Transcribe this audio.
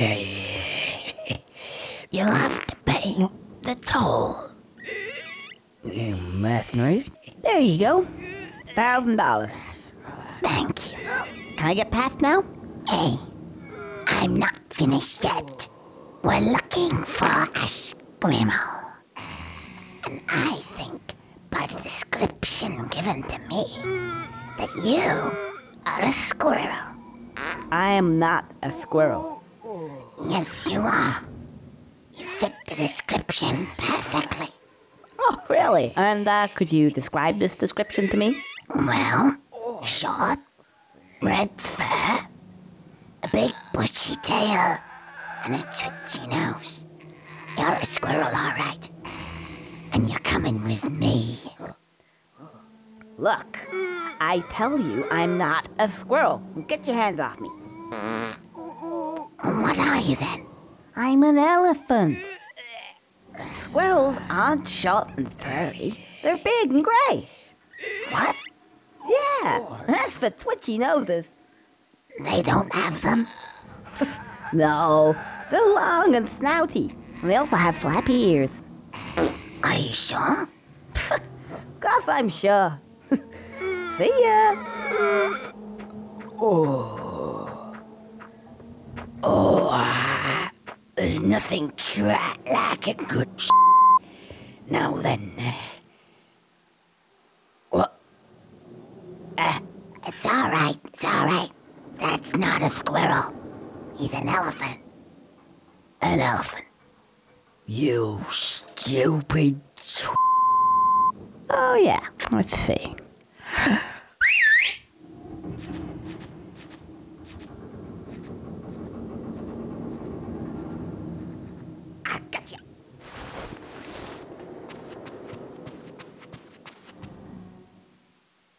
You'll have to pay the toll. You mercenary. There you go. Thousand dollars. Thank you. Can I get past now? Hey, I'm not finished yet. We're looking for a squirrel. And I think by the description given to me that you are a squirrel. I am not a squirrel. Yes, you are. You fit the description perfectly. Oh, really? And uh, could you describe this description to me? Well, short, red fur, a big bushy tail, and a twitchy nose. You're a squirrel, all right. And you're coming with me. Look, I tell you, I'm not a squirrel. Get your hands off me. What are you then? I'm an elephant. Squirrels aren't short and furry. They're big and gray. What? Yeah, that's for twitchy noses. They don't have them? No, they're long and snouty. They also have flappy ears. Are you sure? Course I'm sure. See ya. Oh. Oh there's nothing quite like a good Now then, uh, what? Uh, it's all right, it's all right. That's not a squirrel. He's an elephant. An elephant. You stupid. Oh yeah, let's see.